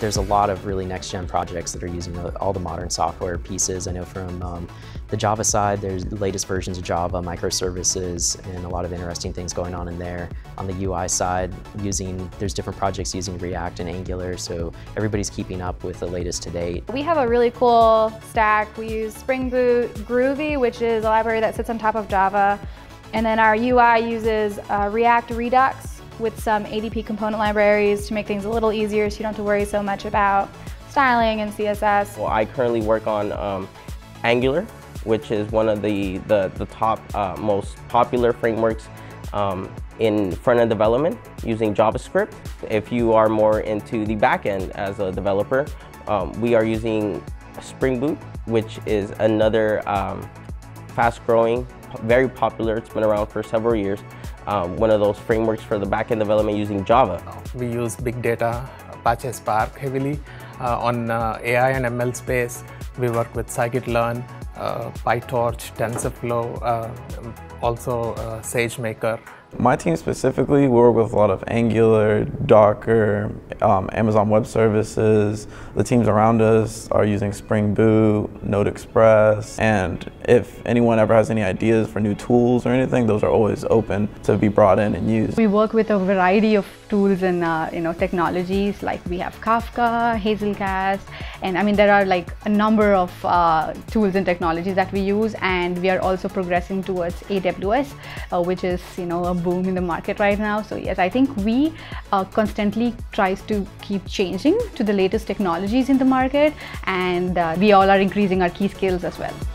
There's a lot of really next-gen projects that are using all the modern software pieces. I know from um, the Java side, there's the latest versions of Java, microservices, and a lot of interesting things going on in there. On the UI side, using there's different projects using React and Angular, so everybody's keeping up with the latest to date. We have a really cool stack. We use Spring Boot Groovy, which is a library that sits on top of Java. And then our UI uses uh, React Redux with some ADP component libraries to make things a little easier so you don't have to worry so much about styling and CSS. Well, I currently work on um, Angular, which is one of the, the, the top uh, most popular frameworks um, in front-end development using JavaScript. If you are more into the back-end as a developer, um, we are using Spring Boot, which is another um, fast-growing, very popular, it's been around for several years, um, one of those frameworks for the back-end development using Java. We use big data, Apache Spark heavily. Uh, on uh, AI and ML space, we work with scikit-learn, uh, PyTorch, TensorFlow, uh, also uh, SageMaker. My team specifically, we work with a lot of Angular, Docker, um, Amazon Web Services. The teams around us are using Spring Boot, Node Express, and if anyone ever has any ideas for new tools or anything, those are always open to be brought in and used. We work with a variety of tools and uh, you know technologies like we have Kafka, Hazelcast, and I mean there are like a number of uh, tools and technologies that we use, and we are also progressing towards AWS, uh, which is you know a boom in the market right now. So yes, I think we uh, constantly tries to keep changing to the latest technologies in the market and uh, we all are increasing our key skills as well.